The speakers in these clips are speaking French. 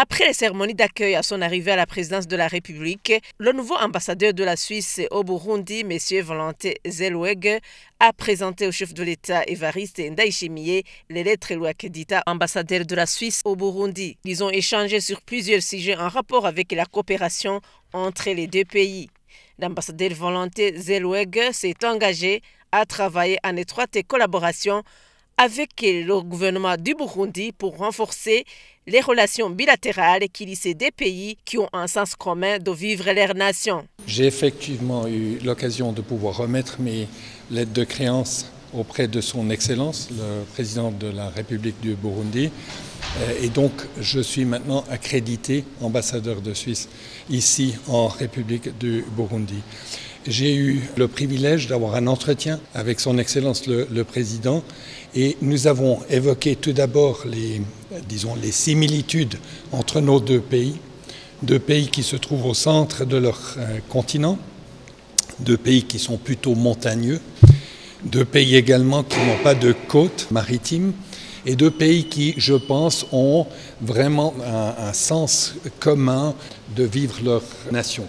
Après les cérémonies d'accueil à son arrivée à la présidence de la République, le nouveau ambassadeur de la Suisse au Burundi, M. Valentin Zellweg, a présenté au chef de l'État Évariste Ndayishimiye les lettres d'État ambassadeur de la Suisse au Burundi. Ils ont échangé sur plusieurs sujets en rapport avec la coopération entre les deux pays. L'ambassadeur Valentin Zellweg s'est engagé à travailler en étroite collaboration avec le gouvernement du Burundi pour renforcer les relations bilatérales qui ces deux pays qui ont un sens commun de vivre leur nation. J'ai effectivement eu l'occasion de pouvoir remettre mes lettres de créance auprès de son Excellence, le président de la République du Burundi. Euh, et donc, je suis maintenant accrédité ambassadeur de Suisse ici en République du Burundi. J'ai eu le privilège d'avoir un entretien avec son Excellence le, Président et nous avons évoqué tout d'abord les, disons, les similitudes entre nos deux pays, deux pays qui se trouvent au centre de leur euh, continent, deux pays qui sont plutôt montagneux, deux pays également qui n'ont pas de côte maritime et deux pays qui, je pense, ont vraiment un sens commun de vivre leur nation.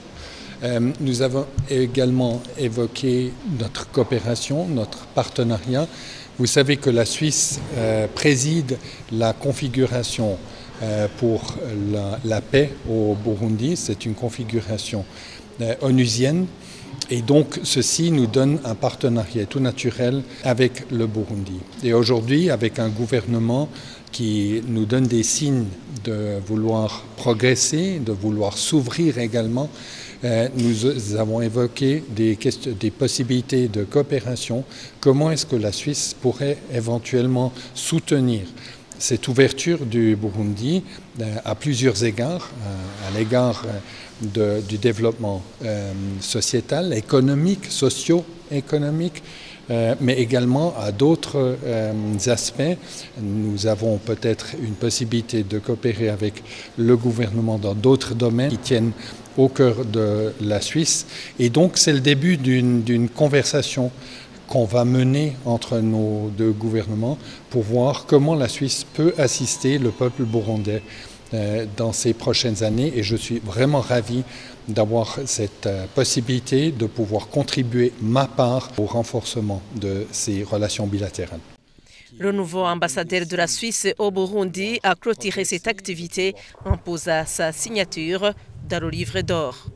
Euh, nous avons également évoqué notre coopération, notre partenariat. Vous savez que la Suisse euh, préside la configuration euh, pour la, paix au Burundi. C'est une configuration onusienne. Et donc, ceci nous donne un partenariat tout naturel avec le Burundi. Et aujourd'hui, avec un gouvernement qui nous donne des signes de vouloir progresser, de vouloir s'ouvrir également, euh, nous avons évoqué des possibilités de coopération. Comment est-ce que la Suisse pourrait éventuellement soutenir cette ouverture du Burundi euh, à plusieurs égards, euh, à l'égard du développement sociétal, économique, socio-économique, mais également à d'autres aspects. Nous avons peut-être une possibilité de coopérer avec le gouvernement dans d'autres domaines qui tiennent au cœur de la Suisse. Et donc c'est le début d'une conversation qu'on va mener entre nos deux gouvernements pour voir comment la Suisse peut assister le peuple burundais euh, dans ces prochaines années. Et je suis vraiment ravi d'avoir cette euh, possibilité de pouvoir contribuer ma part au renforcement de ces relations bilatérales. Le nouveau ambassadeur de la Suisse au Burundi a clôturé cette activité en posant sa signature dans le livre d'or.